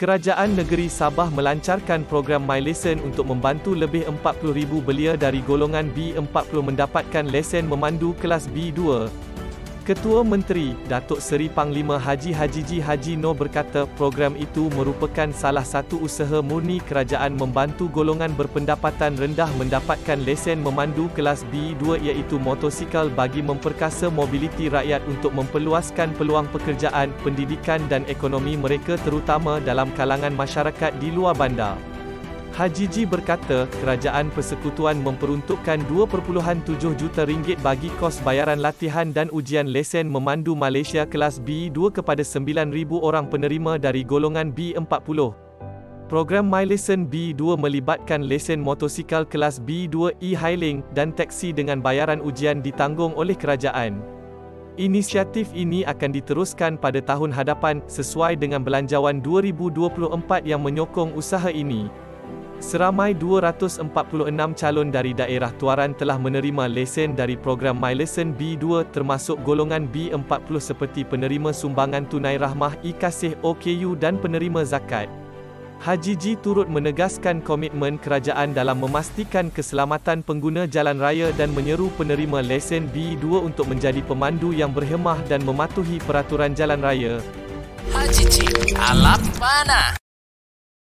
Kerajaan Negeri Sabah melancarkan program MyLesen untuk membantu lebih 40,000 belia dari golongan B40 mendapatkan lesen memandu kelas B2. Ketua Menteri, Datuk Seri Panglima Haji Hajiji Haji Noh berkata program itu merupakan salah satu usaha murni kerajaan membantu golongan berpendapatan rendah mendapatkan lesen memandu kelas B2 iaitu motosikal bagi memperkasa mobiliti rakyat untuk memperluaskan peluang pekerjaan, pendidikan dan ekonomi mereka terutama dalam kalangan masyarakat di luar bandar. Haji Ji berkata, kerajaan persekutuan memperuntukkan 2.7 juta ringgit bagi kos bayaran latihan dan ujian lesen memandu Malaysia kelas B2 kepada 9,000 orang penerima dari golongan B40. Program MyLesen B2 melibatkan lesen motosikal kelas B2 e-hailing dan teksi dengan bayaran ujian ditanggung oleh kerajaan. Inisiatif ini akan diteruskan pada tahun hadapan sesuai dengan belanjawan 2024 yang menyokong usaha ini. Seramai 246 calon dari daerah tuaran telah menerima lesen dari program MyLesen B2 termasuk golongan B40 seperti penerima sumbangan tunai rahmah e-kasih OKU dan penerima zakat. Haji Ji turut menegaskan komitmen kerajaan dalam memastikan keselamatan pengguna jalan raya dan menyeru penerima lesen B2 untuk menjadi pemandu yang berhemah dan mematuhi peraturan jalan raya. Haji Ji, alam mana?